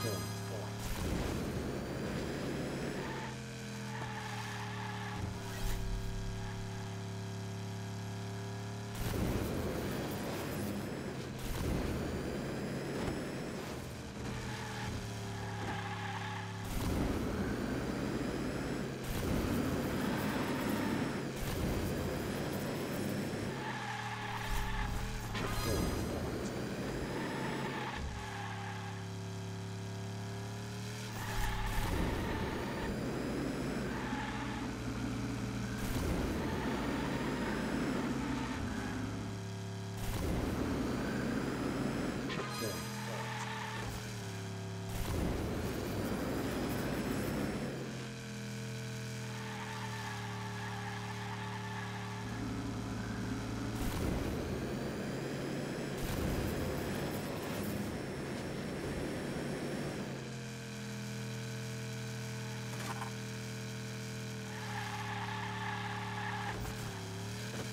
platform.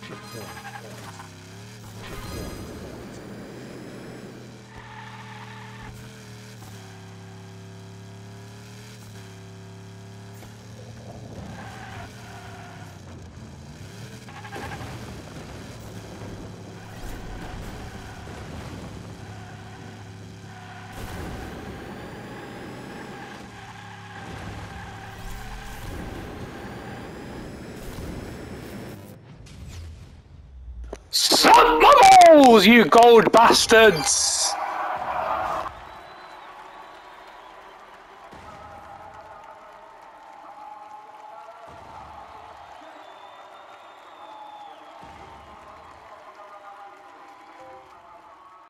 Chip Suck my balls, you gold bastards!